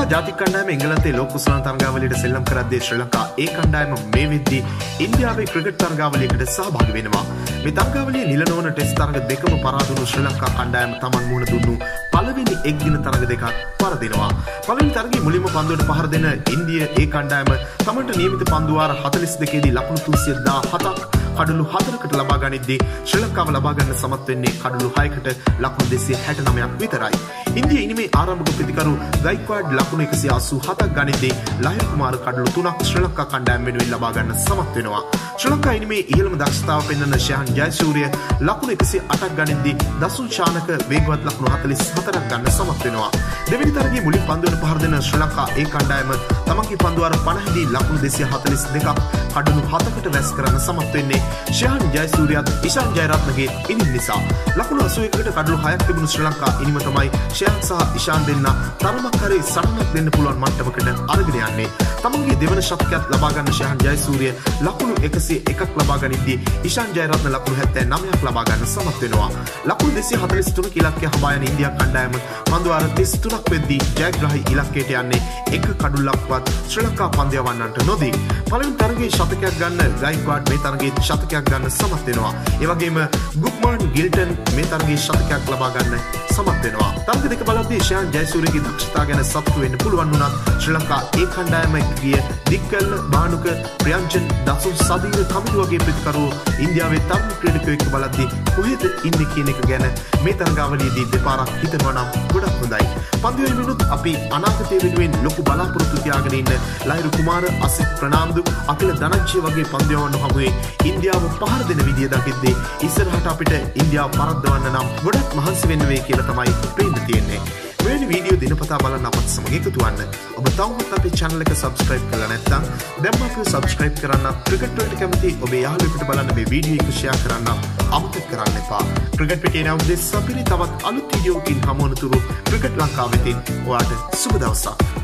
ලංකා ජාති කණ්ඩායම එංගලන්තේ ලෝක කුසලාන තරගාවලියට සෙල්ලම් කරද්දී ශ්‍රී ලංකා ඒ කණ්ඩායම මේ වෙද්දී ඉන්දියාවේ ක්‍රිකට් තරගාවලියකට සහභාගී වෙනවා. මේ තරගාවලියේ නිල නොවන ටෙස්ට් තරග දෙකම පරාදුණු ශ්‍රී ලංකා කණ්ඩායම තමන් මුහුණ දුන්නු පළවෙනි එක් දින තරග දෙකක් පරදිනවා. පළවෙනි තරගයේ මුලින්ම පන්දුවට පහර දෙන ඉන්දිය ඒ කණ්ඩායම තමන්ට නියමිත පන්දු වාර 42 දී ලකුණු 317ක් කඩලු හතරකට ලබා ගනිද්දී ශ්‍රී ලංකාව ලබා ගන්න සමත් වෙන්නේ කඩලු 6කට ලකුණු 269ක් විතරයි. ඉන්දිය ඉනිමේ ආරම්භක ප්‍රතිකරු ගයික්වාඩ් ලකුණු 187ක් ගනිද්දී ලහිර කුමාර කඩලු 3ක් ශ්‍රී ලංකා කණ්ඩායම වෙනුවෙන් ලබා ගන්න සමත් වෙනවා. ශ්‍රී ලංකා ඉනිමේ ඉහළම දක්ෂතාව පෙන්වන ශයන් ජයසූරිය ලකුණු 108ක් ගනිද්දී දසුන් ශානක වේගවත් ලකුණු 44ක් ගන්න සමත් වෙනවා. දෙවැනි තරගයේ මුලින් පන්දුවට පහර දෙන ශ්‍රී ලංකා ඒ කණ්ඩායම තමන්ගේ පන්දුවාර 50 දී ලකුණු 242ක් කඩලු 7කට රැස් කරන්න සමත් වෙන්නේ ශයන් ජයසූරියත් ඉෂාන් ජයරත්නගේ ඉනිම් නිසා. ලකුණු 81කට කඩලු 6ක් තිබුණු ශ්‍රී ලංකා ඉනිම තමයි ශයන් සහ ඉෂාන් දෙන්න තරමක් හරි සටනක් දෙන්න පුළුවන් මට්ටමකට අරගෙන යන්නේ. තමන්ගේ දෙවන ශතකයත් ලබා ගන්න ශයන් ජයසූරිය ලකුණු 101ක් ලබා ගනිද්දී ඉෂාන් ජයරත්න ලකුණු 79ක් ලබා ගන්න සමත් වෙනවා. ලකුණු 243 ඉලක්කය හඹා යන ඉන්දියා කණ්ඩායම පන්දුවාර 33ක් වෙද්දී ජයග්‍රාහී ඉලක්කයට යන්නේ එක කඩුල්ලක්වත් ශ්‍රී ලංකා පන්දු යවන්නට නොදී. පළවෙනි තරගයේ ශතකයක් ගන්න ගයික්වාඩ් මේ තරගයේ ශතකයක් ගන්න සමත් වෙනවා. ඒ වගේම ගුක්මාන් ගිල්ටන් මේ තරගයේ ශතකයක් ලබා ගන්න සමත් වෙනවා. තරග දෙක බලද්දී ශයන් ජයසූරියගේ දක්ෂතා ගැන සතුටු වෙන්න පුළුවන් වුණත් ශ්‍රී ලංකා ඒ කණ්ඩායම ගිය දික්කල්ල බානුක ප්‍රියංජන් දසුන් සදීර කමිටු වගේ ප්‍රතිකරුවෝ ඉන්දියාවේ තරුණ ක්‍රීඩකයෝ එක්ක බලද්දී කොහෙද ඉන්නේ කියන එක ගැන මේ තරගාවලියේදී දෙපාරක් හිතනවා නම් ගොඩක් හොඳයි. පන්දු වෙනුත් අපි අනාගතය වෙනුවෙන් ලොකු බලාපොරොත්තු තියාගෙන ඉන්න ලහිරු කුමාර අසිත් ප්‍රනාන්දු අකිල ධනංජය වගේ පන්දුයවන්න හමුවේ ඉන්දියාව පහර දෙන විදිය දකිද්දී ඉස්සරහට අපිට ඉන්දියාව පරද්දවන්න නම් ගොඩක් මහන්සි වෙන්න වෙයි කියලා තමයි පේන්න තියෙන්නේ. මෙවැනි වීඩියෝ දිනපතා බලන්න අපත් සමග එකතු වන්න. ඔබ තවමත් අපේ channel එක subscribe කරලා නැත්නම් දැන්ම අපිව subscribe කරන්න. ක්‍රිකට් වලට කැමති ඔබේ යාළුවෙකුට බලන්න මේ වීඩියෝ එක share කරන්න අමතක කරන්න එපා. ක්‍රිකට් පිටේ නම් දෙස් අපිරි තවත් අලුත් වීඩියෝකින් හමු වනතුරු ක්‍රිකට් ලංකාව වෙතින් ඔයාට සුබ දවසක්.